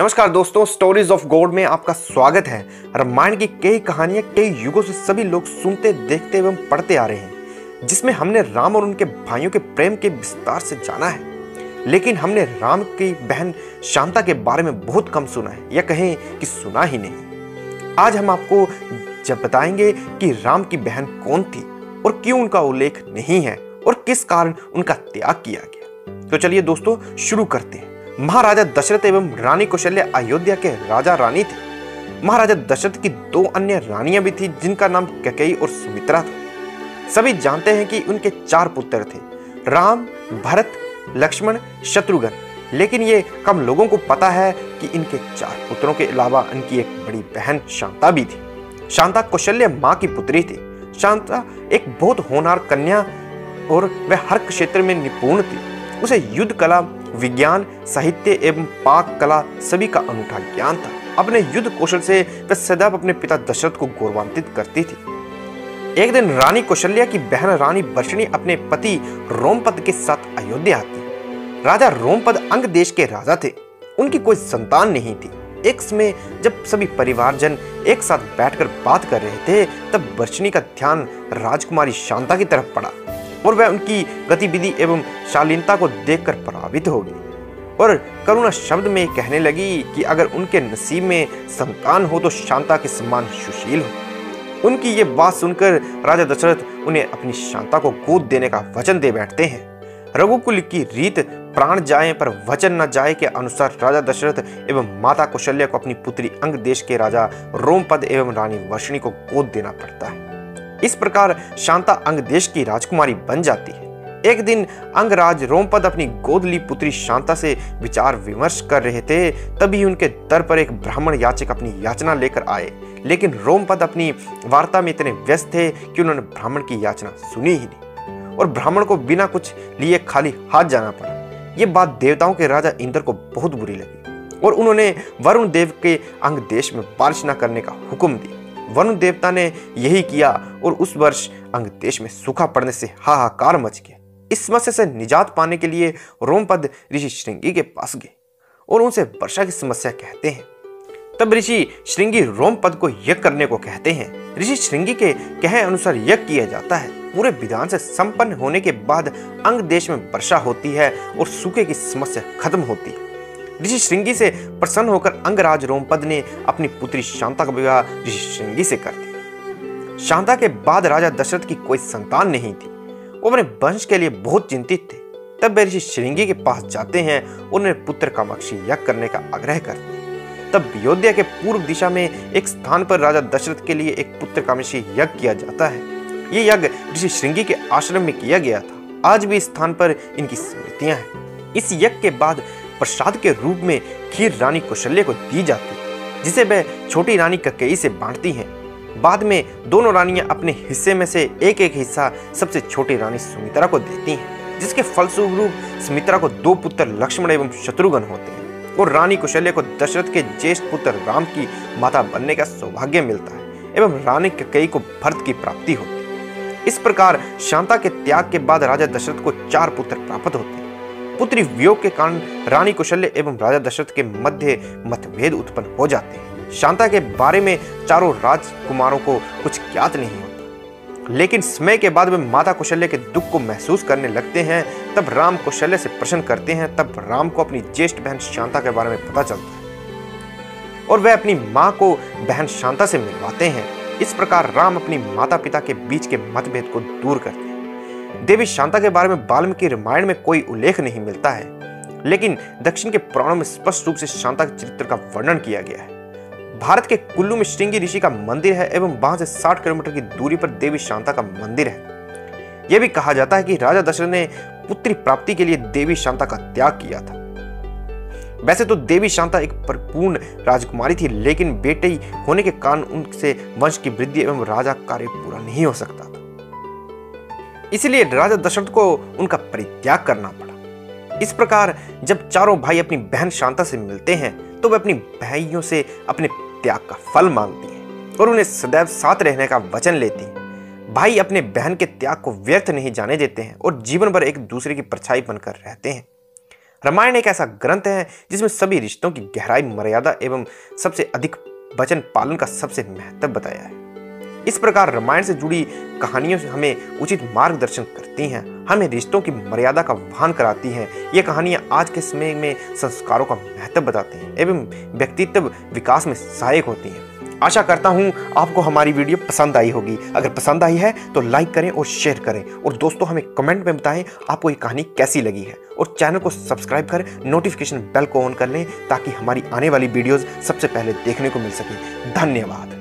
नमस्कार दोस्तों stories of God में आपका स्वागत है। रामायण की कई कहानियाँ कई युगों से सभी लोग सुनते, देखते एवं पढ़ते आ रहे हैं, जिसमें हमने राम और उनके भाइयों के प्रेम के विस्तार से जाना है। लेकिन हमने राम की बहन शांता के बारे में बहुत कम सुना है, या कहें कि सुना ही नहीं। आज हम आपको जब बताएँगे कि राम की बहन कौन थी और क्यों उनका उल्लेख नहीं है और किस कारण उनका त्याग किया गया। तो चलिए दोस्तों, शुरू करते हैं। महाराजा दशरथ एवं रानी कौशल्या अयोध्या के राजा रानी थे। महाराजा दशरथ की दो अन्य रानियाँ भी थी, जिनका नाम कैकेयी और सुमित्रा था। सभी जानते हैं कि उनके चार पुत्र थे, राम, भरत, लक्ष्मण, शत्रुघ्न। लेकिन ये कम लोगों को पता है कि इनके चार पुत्रों के अलावा इनकी एक बड़ी बहन शांता भी थी। शांता कौशल्य माँ की पुत्री थी। शांता एक बहुत होनहार कन्या और वह हर क्षेत्र में निपुण थी। उसे युद्ध कला विज्ञान, साहित्य एवं पाक कला सभी का अनूठा ज्ञान था। अपने युद्ध कौशल से वह सदैव अपने पिता दशरथ को गौरवान्वित करती थी। एक दिन रानी कौशल्या की बहन रानी वर्षणी अपने पति रोमपद के साथ अयोध्या आती। राजा रोमपद अंग देश के राजा थे। उनकी कोई संतान नहीं थी। एक समय जब सभी परिवारजन एक साथ बैठकर बात कर रहे थे, तब वर्षणी का ध्यान राजकुमारी शांता की तरफ़ पड़ा। और वह उनकी गतिविधि एवं शालीनता को देखकर प्रभावित हो गई। और करुणा शब्द में कहने लगी कि अगर उनके नसीब में संतान हो तो शांता के समान सुशील हो। उनकी ये बात सुनकर राजा दशरथ उन्हें अपनी शांता को गोद देने का वचन दे बैठते हैं। रघुकुल की रीत प्राण जाए पर वचन न जाए के अनुसार राजा दशरथ एवं माता कौशल्या को अपनी पुत्री अंग देश के राजा रोमपद एवं रानी वर्षणी को गोद देना पड़ता है। इस प्रकार शांता अंग देश की राजकुमारी बन जाती है। एक दिन अंगराज रोमपद अपनी गोदली पुत्री शांता से विचार विमर्श कर रहे थे, तभी उनके दर पर एक ब्राह्मण याचक अपनी याचना लेकर आए। लेकिन रोमपद अपनी वार्ता में इतने व्यस्त थे कि उन्होंने ब्राह्मण की याचना सुनी ही नहीं। और ब्राह्मण को बिना कुछ लिए खाली हाथ जाना पड़ा। ये बात देवताओं के राजा इंद्र को बहुत बुरी लगी और उन्होंने वरुण देव के अंग देश में बारिश न करने का हुक्म दिया। वरुण देवता ने यही किया और उस वर्ष अंग देश में सूखा पड़ने से हाहाकार मच गया। इस समस्या से निजात पाने के लिए रोमपद ऋषि श्रृंगी के पास गए और उनसे वर्षा की समस्या कहते हैं। तब ऋषि श्रृंगी रोमपद को यज्ञ करने को कहते हैं। ऋषि श्रृंगी के कहे अनुसार यज्ञ किया जाता है। पूरे विधान से संपन्न होने के बाद अंग देश में वर्षा होती है और सूखे की समस्या खत्म होती है। ऋषि श्रृंगी से प्रसन्न होकर अंगराज रोमपद ने अपनी पुत्री शांता का विवाह ऋषि श्रृंगी से कर दिया। शांता के बाद राजा दशरथ की कोई संतान नहीं थी। वो अपने वंश के लिए बहुत चिंतित थे। तब वे ऋषि श्रृंगी के पास जाते हैं, उन्हें पुत्र कामाक्षी यज्ञ करने का आग्रह करते तब अयोध्या के पूर्व दिशा में एक स्थान पर राजा दशरथ के लिए एक पुत्र कामाक्षी यज्ञ किया जाता है। ये यज्ञ ऋषि श्रृंगी के आश्रम में किया गया था। आज भी इस स्थान पर इनकी स्मृतियाँ हैं। इस यज्ञ के बाद प्रसाद के रूप में खीर रानी कौशल्य को दी जाती, जिसे वह छोटी रानी ककई से बांटती हैं। बाद में दोनों रानियाँ अपने हिस्से में से एक एक हिस्सा सबसे छोटी रानी सुमित्रा को देती हैं, जिसके फलस्वरूप सुमित्रा को दो पुत्र लक्ष्मण एवं शत्रुघ्न होते हैं और रानी कौशल्य को दशरथ के ज्येष्ठ पुत्र राम की माता बनने का सौभाग्य मिलता है एवं रानी ककई को भरत की प्राप्ति होती। है इस प्रकार शांता के त्याग के बाद राजा दशरथ को चार पुत्र प्राप्त होते हैं। पुत्री वियोग के कारण रानी कौशल्य एवं राजा दशरथ के मध्य मतभेद उत्पन्न हो जाते हैं। शांता के बारे में चारों राजकुमारों को कुछ ज्ञात नहीं होता। लेकिन समय के बाद वे माता कौशल्य के दुख को महसूस करने लगते हैं, तब राम कौशल्य से प्रश्न करते हैं, तब राम को अपनी ज्येष्ठ बहन शांता के बारे में पता चलता है। और वह अपनी माँ को बहन शांता से मिलवाते हैं। इस प्रकार राम अपनी माता पिता के बीच के मतभेद को दूर करते देवी शांता के बारे में वाल्मीकि रामायण में कोई उल्लेख नहीं मिलता है। लेकिन दक्षिण के पुराणों में स्पष्ट रूप से शांता के चरित्र का वर्णन किया गया है। भारत के कुल्लू में श्रृंगी ऋषि का मंदिर है एवं वहाँ से 60 किलोमीटर की दूरी पर देवी शांता का मंदिर है। यह भी कहा जाता है कि राजा दशरथ ने पुत्री प्राप्ति के लिए देवी शांता का त्याग किया था। वैसे तो देवी शांता एक परिपूर्ण राजकुमारी थी, लेकिन बेटे होने के कारण उनसे वंश की वृद्धि एवं राजा कार्य पूरा नहीं हो सकता इसलिए राजा दशरथ को उनका परित्याग करना पड़ा। इस प्रकार जब चारों भाई अपनी बहन शांता से मिलते हैं तो वे अपनी भाइयों से अपने त्याग का फल मांगती हैं और उन्हें सदैव साथ रहने का वचन लेती हैं। भाई अपने बहन के त्याग को व्यर्थ नहीं जाने देते हैं और जीवन भर एक दूसरे की परछाई बनकर रहते हैं। रामायण एक ऐसा ग्रंथ है, जिसमें सभी रिश्तों की गहराई, मर्यादा एवं सबसे अधिक वचन पालन का सबसे महत्व बताया है। इस प्रकार रामायण से जुड़ी कहानियों से हमें उचित मार्गदर्शन करती हैं। हमें रिश्तों की मर्यादा का वहन कराती हैं। ये कहानियाँ आज के समय में संस्कारों का महत्व बताती हैं एवं व्यक्तित्व विकास में सहायक होती हैं। आशा करता हूँ आपको हमारी वीडियो पसंद आई होगी। अगर पसंद आई है तो लाइक करें और शेयर करें। और दोस्तों, हमें कमेंट में बताएँ आपको ये कहानी कैसी लगी है। और चैनल को सब्सक्राइब कर नोटिफिकेशन बेल को ऑन कर लें ताकि हमारी आने वाली वीडियोस सबसे पहले देखने को मिल सके। धन्यवाद।